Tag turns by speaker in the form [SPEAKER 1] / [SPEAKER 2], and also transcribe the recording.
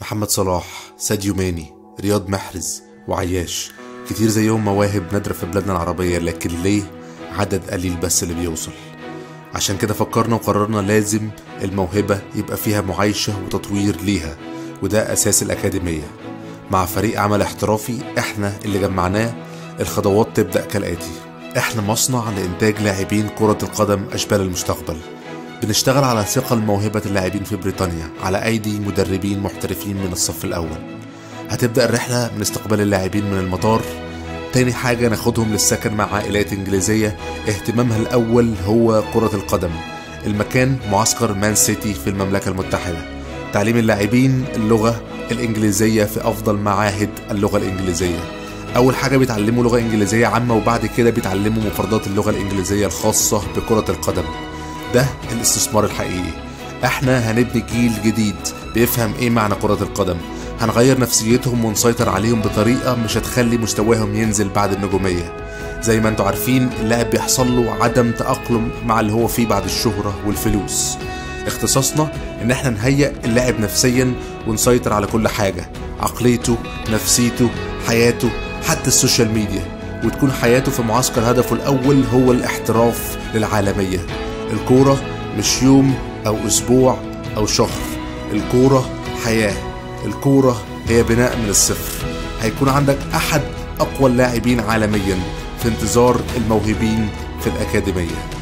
[SPEAKER 1] محمد صلاح ساديو ماني رياض محرز وعياش. كتير زيهم مواهب نادرة في بلادنا العربية لكن ليه عدد قليل بس اللي بيوصل؟ عشان كده فكرنا وقررنا لازم الموهبة يبقى فيها معايشة وتطوير ليها وده أساس الأكاديمية. مع فريق عمل احترافي إحنا اللي جمعناه الخطوات تبدأ كالآتي. إحنا مصنع لإنتاج لاعبين كرة القدم أشبال المستقبل. بنشتغل على ثقل موهبة اللاعبين في بريطانيا على أيدي مدربين محترفين من الصف الأول. هتبدأ الرحلة من استقبال اللاعبين من المطار. تاني حاجة ناخدهم للسكن مع عائلات إنجليزية. اهتمامها الأول هو كرة القدم المكان معسكر مان سيتي في المملكة المتحدة. تعليم اللاعبين اللغة الإنجليزية في أفضل معاهد اللغة الإنجليزية. أول حاجة بيتعلموا لغة إنجليزية عامة وبعد كده بيتعلموا مفردات اللغة الإنجليزية الخاصة بكرة القدم. ده الاستثمار الحقيقي. إحنا هنبني جيل جديد بيفهم إيه معنى كرة القدم. هنغير نفسيتهم ونسيطر عليهم بطريقة مش هتخلي مستواهم ينزل بعد النجومية. زي ما أنتوا عارفين اللاعب بيحصل له عدم تأقلم مع اللي هو فيه بعد الشهرة والفلوس. اختصاصنا ان إحنا نهيئ اللاعب نفسيا ونسيطر على كل حاجة. عقليته نفسيته حياته حتى ال social media. وتكون حياته في معسكر هدفه الأول هو الاحتراف للعالمية. الكورة مش يوم أو أسبوع أو شهر. الكورة حياة. الكورة هي بناء من الصفر. هيكون عندك أحد أقوى اللاعبين عالميا في انتظار الموهوبين في الأكاديمية.